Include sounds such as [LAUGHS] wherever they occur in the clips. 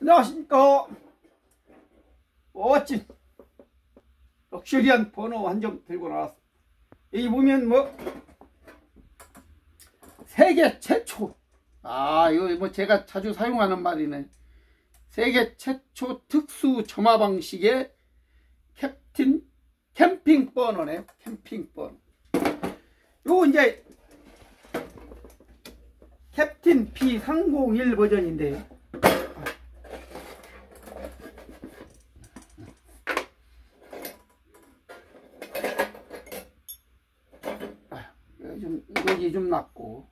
안녕하십니까. 멋진 럭셔리한 번호 한 점 들고 나왔습니다. 여기 보면 뭐 세계 최초. 아 이거 뭐 제가 자주 사용하는 말이네. 세계 최초 특수 점화 방식의 캡틴 캠핑 버너네요 캠핑 버너. 요거 이제 캡틴 P301 버전인데요 좀 여기 좀 낮고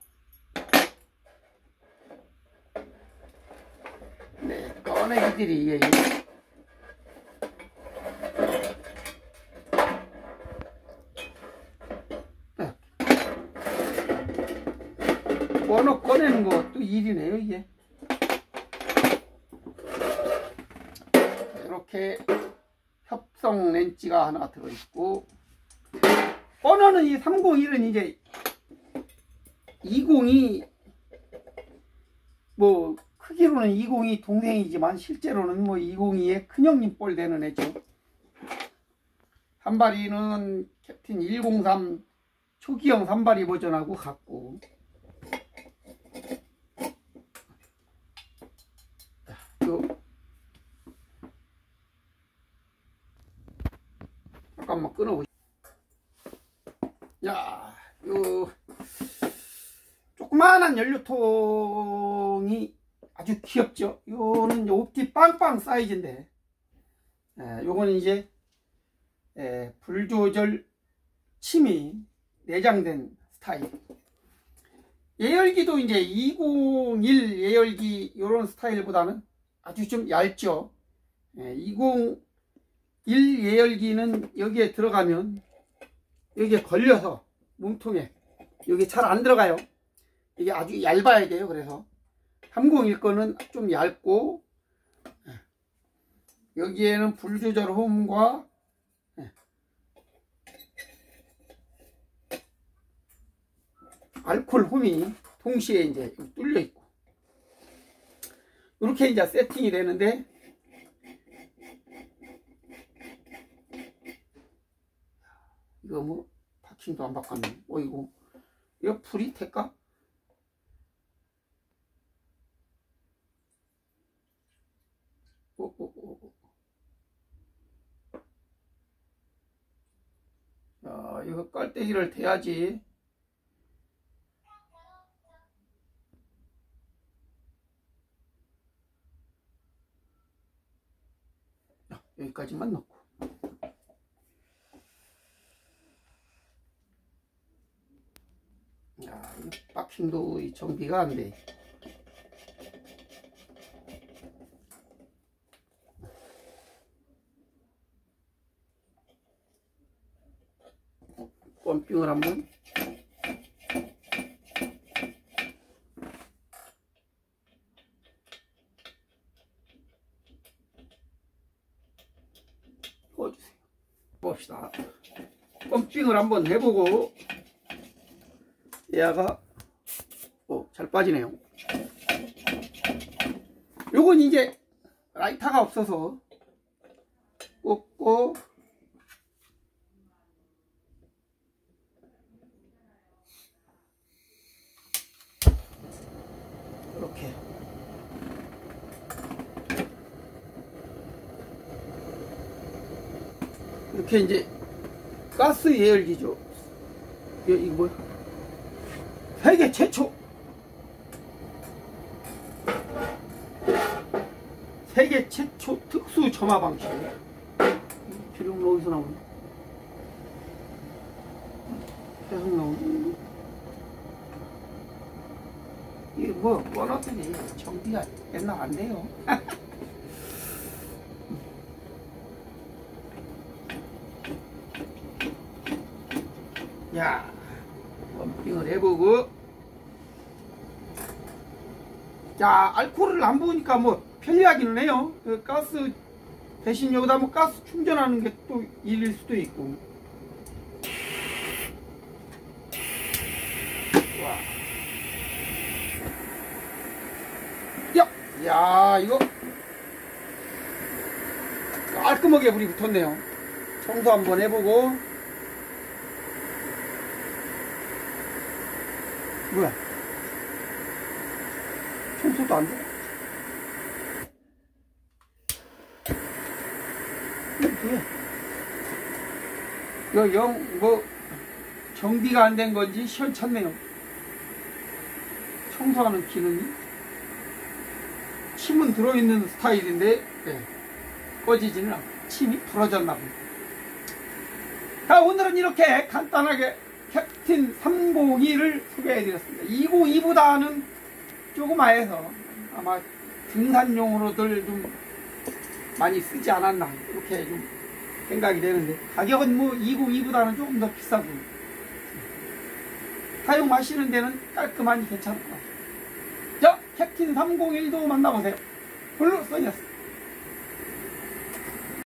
네 꺼내기들이 예, 예. 네. 번호 꺼내는 것도 일이네요 이게 이렇게 협성 렌치가 하나 들어있고 번호는 이 301은 이제 20이 뭐 크기로는 20이 동생이지만 실제로는 뭐 20이의 큰형님 뻘 되는 애죠. 산발이는 캡틴 103 초기형 산발이 버전하고 같고. 요 잠깐만 끊어보시 야, 요 조그마한 연료통이 아주 귀엽죠. 요는 옵티 빵빵 사이즈인데, 에, 요거는 이제 에, 불조절 침이 내장된 스타일. 예열기도 이제 201 예열기 요런 스타일보다는 아주 좀 얇죠. 에, 201 예열기는 여기에 들어가면 여기에 걸려서 몸통에 여기 잘 안 들어가요. 이게 아주 얇아야 돼요. 그래서 301 거는 좀 얇고 예. 여기에는 불 조절 홈과 예. 알콜 홈이 동시에 이제 뚫려 있고 이렇게 이제 세팅이 되는데 이거 뭐 바퀴도 안 바꿨네 어이구 이거 불이 될까? 오, 오, 오. 야, 이거 깔때기를 대야지. 야, 여기까지만 넣고. 야, 이 박킹도 정비가 안 돼. 펌핑을 한번 넣어주세요. 봅시다. 펌핑을 한번 해보고 얘가 어, 잘 빠지네요. 요건 이제 라이터가 없어서 꽂고 이렇게. 이렇게 이제 가스 예열기죠. 이거, 뭐야? 세계 최초! 세계 최초 특수 점화 방식. 기름 어디서 나오냐 계속 나오네 뭐 뻔하더니 정비가 옛날 안 돼요. [LAUGHS] 야 펌핑을 해보고. 자 알코올을 안 부으니까 뭐 편리하기는 해요. 그 가스 대신 여기다 뭐 가스 충전하는 게 또 일일 수도 있고 야, 야 이거 깔끔하게 물이 붙었네요. 청소 한번 해보고. 뭐야? 청소도 안 돼? 이게 뭐야? 이거 영, 뭐, 정비가 안 된 건지 시원찮네요. 청소하는 기능이. 침은 들어있는 스타일인데, 예. 꺼지지는 않고, 침이 부러졌나 봅니다. 자, 오늘은 이렇게 간단하게 캡틴 302를 소개해드렸습니다. 202보다는 조금 아해서 아마 등산용으로들 좀 많이 쓰지 않았나, 이렇게 좀 생각이 되는데, 가격은 뭐 202보다는 조금 더 비싸고, 사용하시는 데는 깔끔하니 괜찮을 것 같아요. 자, 캡틴 301도 만나보세요. 블루 써니였습니다.